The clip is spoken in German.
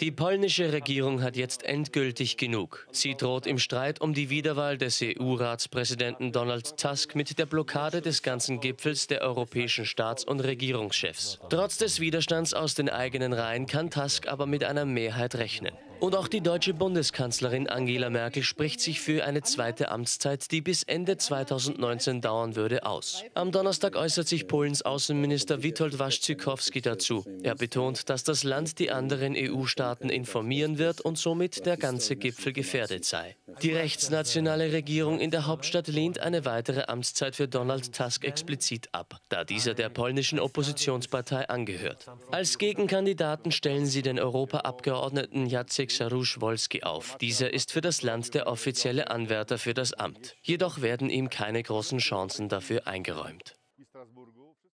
Die polnische Regierung hat jetzt endgültig genug. Sie droht im Streit um die Wiederwahl des EU-Ratspräsidenten Donald Tusk mit der Blockade des ganzen Gipfels der europäischen Staats- und Regierungschefs. Trotz des Widerstands aus den eigenen Reihen kann Tusk aber mit einer Mehrheit rechnen. Und auch die deutsche Bundeskanzlerin Angela Merkel spricht sich für eine zweite Amtszeit, die bis Ende 2019 dauern würde, aus. Am Donnerstag äußert sich Polens Außenminister Witold Waszczykowski dazu. Er betont, dass das Land die anderen EU-Staaten informieren wird und somit der ganze Gipfel gefährdet sei. Die rechtsnationale Regierung in der Hauptstadt lehnt eine weitere Amtszeit für Donald Tusk explizit ab, da dieser der polnischen Oppositionspartei angehört. Als Gegenkandidaten stellen sie den Europaabgeordneten Jacek Sarusz-Wolski auf. Dieser ist für das Land der offizielle Anwärter für das Amt. Jedoch werden ihm keine großen Chancen dafür eingeräumt.